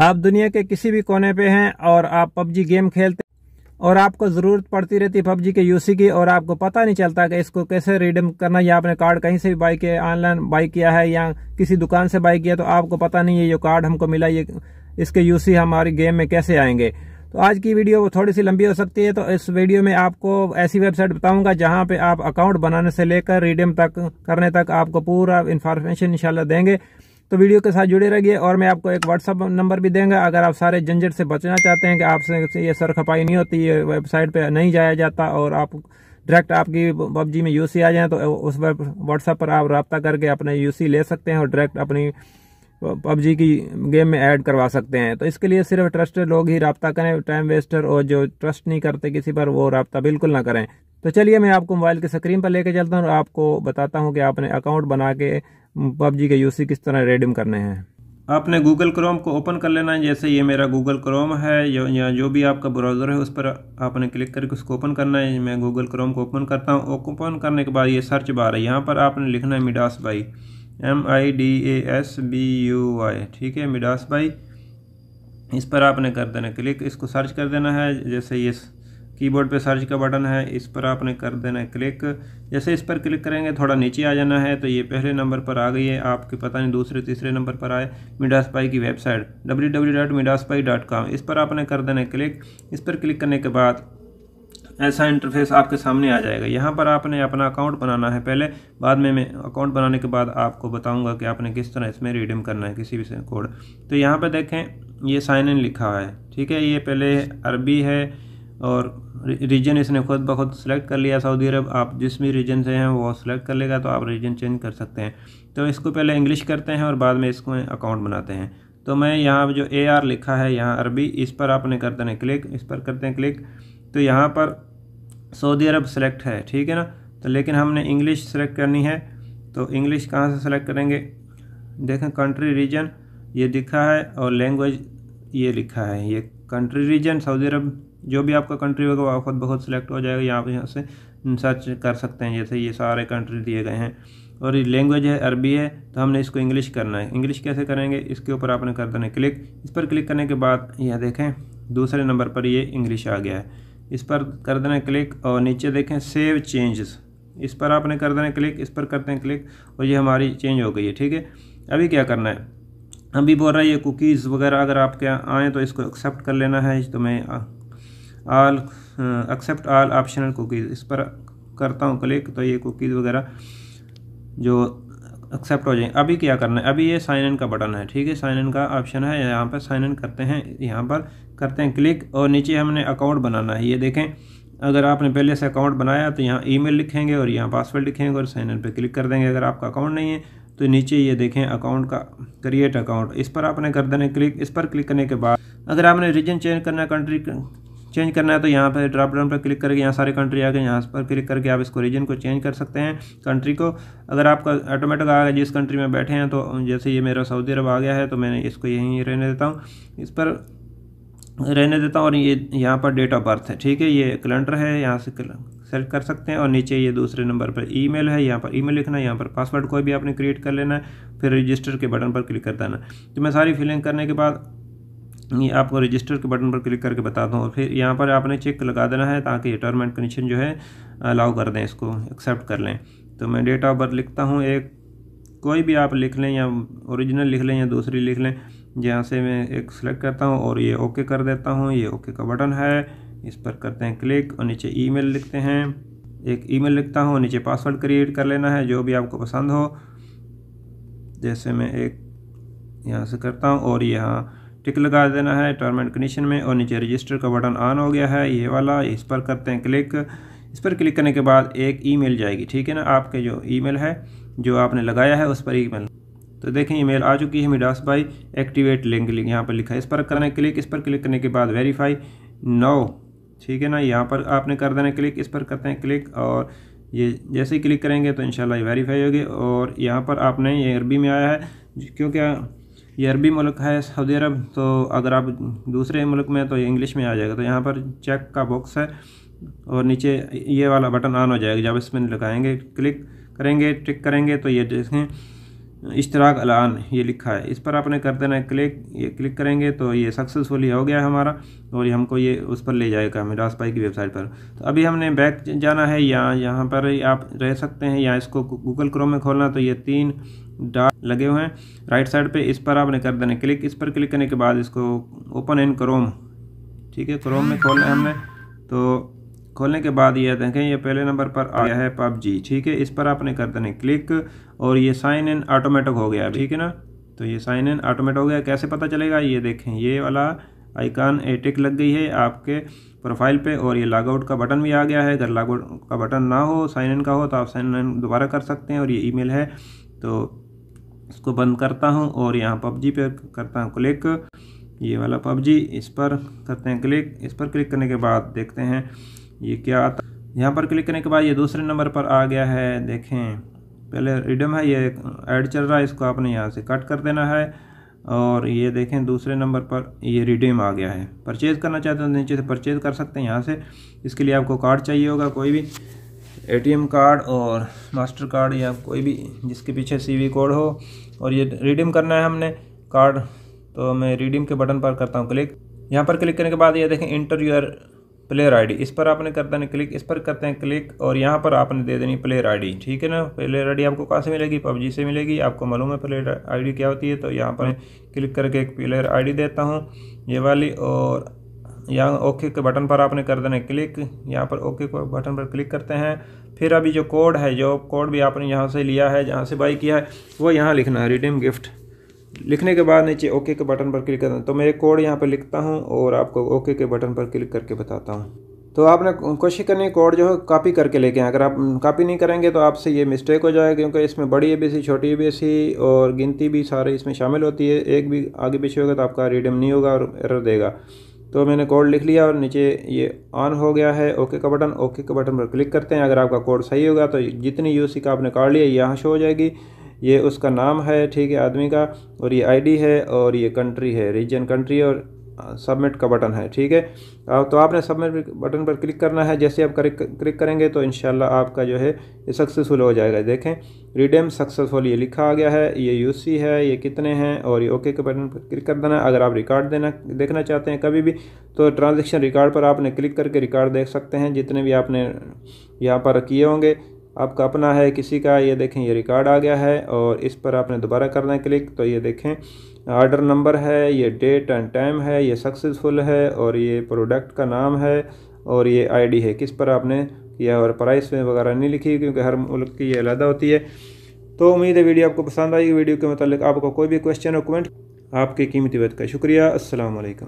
आप दुनिया के किसी भी कोने पे हैं और आप पबजी गेम खेलते और आपको ज़रूरत पड़ती रहती पबजी के यूसी की और आपको पता नहीं चलता कि इसको कैसे रिडीम करना या आपने कार्ड कहीं से भी बाई किया ऑनलाइन बाई किया है या किसी दुकान से बाई किया तो आपको पता नहीं है ये कार्ड हमको मिला, ये इसके यूसी हमारी गेम में कैसे आएँगे। तो आज की वीडियो थोड़ी सी लंबी हो सकती है तो इस वीडियो में आपको ऐसी वेबसाइट बताऊँगा जहाँ पे आप अकाउंट बनाने से लेकर रिडीम तक, करने तक आपको पूरा इन्फॉर्मेशन इंशाल्लाह देंगे। तो वीडियो के साथ जुड़े रहिए और मैं आपको एक व्हाट्सअप नंबर भी देंगे। अगर आप सारे झंझट से बचना चाहते हैं कि आपसे ये सर खपाई नहीं होती, ये वेबसाइट पे नहीं जाया जाता और आप डायरेक्ट आपकी पबजी में यूसी आ जाए तो उस व्हाट्सएप पर आप रब्ता करके अपने यूसी ले सकते हैं और डायरेक्ट अपनी पबजी की गेम में ऐड करवा सकते हैं। तो इसके लिए सिर्फ़ ट्रस्टेड लोग ही रब्ता करें टाइम वेस्टर और जो ट्रस्ट नहीं करते किसी पर, वो रब्ता बिल्कुल ना करें। तो चलिए मैं आपको मोबाइल की स्क्रीन पर लेके चलता हूँ और आपको बताता हूँ कि आपने अकाउंट बना के पबजी के यूसी किस तरह रेडीम करने हैं? आपने गूगल क्रोम को ओपन कर लेना है, जैसे ये मेरा गूगल क्रोम है, या जो भी आपका ब्राउज़र है, उस पर आपने क्लिक करके उसको ओपन करना है। मैं गूगल क्रोम को ओपन करता हूँ। ओपन करने के बाद ये सर्च बार है। यहाँ पर आपने लिखना है Midasbuy M I D A S B U Y ठीक है मिडास बाई इस पर आपने कर देना क्लिक इसको सर्च कर देना है। जैसे ये कीबोर्ड पे सर्च का बटन है, इस पर आपने कर देना है क्लिक। जैसे इस पर क्लिक करेंगे, थोड़ा नीचे आ जाना है तो ये पहले नंबर पर आ गई है, आपके पता नहीं दूसरे, तीसरे नंबर पर आए मिडास पाई की वेबसाइट डब्ल्यू इस पर आपने कर देना है क्लिक। इस पर क्लिक करने के बाद ऐसा इंटरफेस आपके सामने आ जाएगा। यहाँ पर आपने अपना अकाउंट बनाना है पहले, बाद में मैं अकाउंट बनाने के बाद आपको बताऊँगा कि आपने किस तरह इसमें रिडीम करना है किसी भी कोड तो यहाँ पर देखें, ये साइन इन लिखा हुआ है, ठीक है? ये पहले अरबी है और रीजन इसने खुद ब खुद सेलेक्ट कर लिया सऊदी अरब आप जिस भी रीजन से हैं, वो सिलेक्ट कर लेगा तो आप रीजन चेंज कर सकते हैं। तो इसको पहले इंग्लिश करते हैं और बाद में इसको अकाउंट बनाते हैं। तो मैं यहाँ जो ए आर लिखा है, यहाँ अरबी, इस पर आपने करते हैं क्लिक इस पर करते हैं क्लिक तो यहाँ पर सऊदी अरब सेलेक्ट है, ठीक है ना? तो लेकिन हमने इंग्लिश सेलेक्ट करनी है। तो इंग्लिश कहाँ से सेलेक्ट करेंगे? देखें कंट्री रीजन ये दिखा है और लैंग्वेज ये लिखा है, ये कंट्री रीजन सऊदी अरब जो भी आपका कंट्री होगा, वो खुद बहुत सिलेक्ट हो जाएगा, यहाँ पे यहाँ से सर्च कर सकते हैं, जैसे ये सारे कंट्री दिए गए हैं। और ये लैंग्वेज है, अरबी है तो हमने इसको इंग्लिश करना है। इंग्लिश कैसे करेंगे? इसके ऊपर आपने कर देना क्लिक इस पर क्लिक करने के बाद, यह देखें, दूसरे नंबर पर ये इंग्लिश आ गया है। इस पर कर देना क्लिक और नीचे देखें सेव चेंजेस इस पर आपने कर देना क्लिक इस पर करते हैं क्लिक और ये हमारी चेंज हो गई है, ठीक है? अभी क्या करना है? अभी बोल रहा है, ये कुकीज़ वगैरह अगर आपके आएँ तो इसको एक्सेप्ट कर लेना है तो मैं all accept all optional cookies इस पर करता हूँ क्लिक तो ये कुकीज़ वगैरह जो एक्सेप्ट हो जाए। अभी क्या करना है? अभी ये साइन इन का बटन है, ठीक है? साइन इन का ऑप्शन है, यहाँ पर साइन इन करते हैं, यहाँ पर करते हैं क्लिक और नीचे हमने अकाउंट बनाना है। ये देखें, अगर आपने पहले से अकाउंट बनाया तो यहाँ ईमेल लिखेंगे और यहाँ पासवर्ड लिखेंगे और साइन इन पर क्लिक कर देंगे। अगर आपका अकाउंट नहीं है तो नीचे ये देखें अकाउंट का क्रिएट अकाउंट इस पर आपने कर देना क्लिक इस पर क्लिक करने के बाद अगर आपने रीजन चेंज करना है कंट्री चेंज करना है तो यहाँ पर ड्रॉप डाउन पर क्लिक करके यहाँ सारे कंट्री आ गए, यहाँ पर क्लिक करके आप इसको रीजन को चेंज कर सकते हैं कंट्री को। अगर आपका ऑटोमेटिक आ गया, जिस कंट्री में बैठे हैं तो जैसे ये मेरा सऊदी अरब आ गया है तो मैंने इसको यहीं रहने देता हूँ। इस पर रहने देता हूँ और ये यहाँ पर डेट ऑफ़ बर्थ है, ठीक है? ये कैलेंडर है, यहाँ से सेलेक्ट कर सकते हैं और नीचे ये दूसरे नंबर पर ईमेल है, यहाँ पर ईमेल लिखना है, यहाँ पर पासवर्ड कोई भी आपने क्रिएट कर लेना है, फिर रजिस्टर के बटन पर क्लिक कर देना तो मैं सारी फिलिंग करने के बाद ये आपको रजिस्टर के बटन पर क्लिक करके बता दूँ और फिर यहाँ पर आपने चेक लगा देना है ताकि टर्म एंड कंडीशन जो है अलाउ कर दें इसको एक्सेप्ट कर लें। तो मैं डेट ऑफ़ बर्थ लिखता हूँ, एक कोई भी आप लिख लें या ओरिजिनल लिख लें या दूसरी लिख लें, जहाँ से मैं एक सेलेक्ट करता हूँ और ये ओके कर देता हूँ, ये ओके का बटन है। इस पर करते हैं क्लिक और नीचे ईमेल लिखते हैं। एक ईमेल लिखता हूँ, नीचे पासवर्ड क्रिएट कर लेना है, जो भी आपको पसंद हो। जैसे मैं एक यहाँ से करता हूँ और यहाँ टिक लगा देना है टर्म एंड कंडीशन में और नीचे रजिस्टर का बटन ऑन हो गया है, ये वाला। इस पर करते हैं क्लिक। इस पर क्लिक करने के बाद एक ईमेल जाएगी, ठीक है ना? आपके जो ईमेल है, जो आपने लगाया है, उस पर ईमेल। तो देखें, ईमेल आ चुकी है Midas buy activate link link यहाँ पर लिखा है। इस पर करना क्लिक इस पर क्लिक करने के बाद वेरीफाई। नो। ठीक है ना? यहाँ पर आपने कर देना क्लिक इस पर करते हैं क्लिक और ये जैसे ही क्लिक करेंगे तो ये वेरीफाई होगी और यहाँ पर आपने ये अरबी में आया है। क्योंकि ये अरबी मुल्क है सऊदी अरब तो अगर आप दूसरे मुल्क में तो ये इंग्लिश में आ जाएगा। तो यहाँ पर चेक का बॉक्स है और नीचे ये वाला बटन ऑन हो जाएगा। जब इसमें लगाएँगे क्लिक करेंगे टिक करेंगे तो ये देखें इश्तराक अलान ये लिखा है। इस पर आपने कर देना है क्लिक, ये क्लिक करेंगे तो ये सक्सेसफुली हो गया हमारा और ये हमको ये उस पर ले जाएगा मिराज पाई की वेबसाइट पर। तो अभी हमने बैक जाना है या, यहाँ पर आप रह सकते हैं या इसको गूगल क्रोम में खोलना तो ये तीन डाट लगे हुए हैं। राइट साइड पे इस पर आपने कर देना क्लिक। इस पर क्लिक करने के बाद इसको ओपन इन क्रोम, ठीक है, क्रोम में खोलना है हमने। तो खोलने के बाद ये देखें, ये पहले नंबर पर आया है पबजी। ठीक है, इस पर आपने कर देना क्लिक और ये साइन इन ऑटोमेटिक हो गया। ठीक है ना? तो ये साइन इन ऑटोमेटिक हो गया। कैसे पता चलेगा? ये देखें, ये वाला आइकान ए टिक लग गई है आपके प्रोफ़ाइल पे और ये लॉग आउट का बटन भी आ गया है। अगर लॉग आउट का बटन ना हो, साइन इन का हो तो आप साइन इन दोबारा कर सकते हैं और ये ईमेल है। तो इसको बंद करता हूँ और यहाँ पबजी पे करता हूँ क्लिक। ये वाला पबजी, इस पर करते हैं क्लिक। इस पर क्लिक करने के बाद देखते हैं ये क्या आता? यहाँ पर क्लिक करने के बाद ये दूसरे नंबर पर आ गया है, देखें। पहले रिडम है, ये ऐड चल रहा है, इसको आपने यहाँ से कट कर देना है। और ये देखें, दूसरे नंबर पर ये रिडीम आ गया है। परचेज़ करना चाहते हैं तो नीचे से परचेज़ कर सकते हैं यहाँ से। इसके लिए आपको कार्ड चाहिए होगा, कोई भी एटीएम कार्ड और मास्टर कार्ड या कोई भी जिसके पीछे सीवी कोड हो। और ये रिडीम करना है हमने कार्ड तो मैं रिडीम के बटन पर करता हूँ क्लिक यहाँ पर क्लिक करने के बाद ये देखें इंटर यूर प्लेयर आईडी इस पर आपने कर देना क्लिक इस पर करते हैं क्लिक और यहाँ पर आपने दे देनी प्लेयर आईडी ठीक है ना? प्लेयर आईडी आपको कहाँ से मिलेगी? पबजी से मिलेगी। आपको मालूम है प्लेयर आईडी क्या होती है? तो यहाँ पर क्लिक करके एक प्लेयर आईडी देता हूँ, ये वाली और यहाँ ओके के बटन पर आपने कर देना क्लिक यहाँ पर ओके के बटन पर क्लिक करते हैं। फिर अभी जो कोड है, जो कोड भी आपने यहाँ से लिया है, जहाँ से बाई किया है, वो यहाँ लिखना है रिडीम गिफ्ट लिखने के बाद नीचे ओके के बटन पर क्लिक करना। तो मैं एक कोड यहाँ पर लिखता हूँ और आपको ओके के बटन पर क्लिक करके बताता हूँ। तो आपने कोशिश करनी है कोड जो है कॉपी करके लेके अगर आप कॉपी नहीं करेंगे तो आपसे ये मिस्टेक हो जाएगा क्योंकि इसमें बड़ी ए बी सी छोटी ए बी सी और गिनती भी सारे इसमें शामिल होती है। एक भी आगे पीछे होगा तो आपका रिडम नहीं होगा और एरर देगा। तो मैंने कोड लिख लिया और नीचे ये ऑन हो गया है ओके का बटन। ओके का बटन पर क्लिक करते हैं। अगर आपका कोड सही होगा तो जितनी यूसी का आपने कार्ड लिया, यहाँ शो हो जाएगी। ये उसका नाम है, ठीक है, आदमी का, और ये आईडी है, और ये कंट्री है रीजन कंट्री और सबमिट का बटन है, ठीक है? अब तो आपने सबमिट बटन पर क्लिक करना है, जैसे आप क्लिक करेंगे तो इन आपका जो है, ये सक्सेसफुल हो जाएगा, देखें। रिडेम सक्सेसफुल ये लिखा आ गया है, ये यूसी है, ये कितने हैं, और ये ओके के बटन पर क्लिक कर देना, अगर आप रिकॉर्ड देना, देखना चाहते हैं कभी भी तो ट्रांजेक्शन रिकॉर्ड पर आपने क्लिक करके रिकॉर्ड देख सकते हैं, जितने भी आपने यहाँ पर किए होंगे। आपका अपना है किसी का, ये देखें, ये रिकॉर्ड आ गया है और इस पर आपने दोबारा करना है क्लिक तो ये देखें ऑर्डर नंबर है, ये डेट एंड टाइम है, ये सक्सेसफुल है और ये प्रोडक्ट का नाम है और ये आईडी है। किस पर आपने किया और प्राइस में वगैरह नहीं लिखी, क्योंकि हर मुल्क की ये अलहदा होती है। तो उम्मीद है वीडियो आपको पसंद आएगी वीडियो के मतलब आपको कोई भी क्वेश्चन और कमेंट आपकी कीमती वक्त का शुक्रिया। असलकम